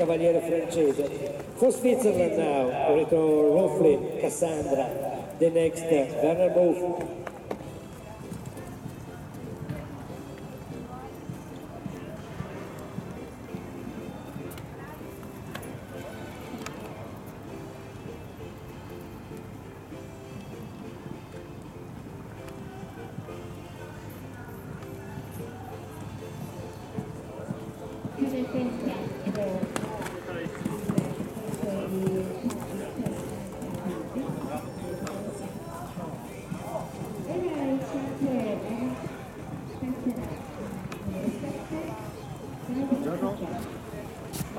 cavaliere francese. For Switzerland now, return Roflin, Cassandra, the next Werner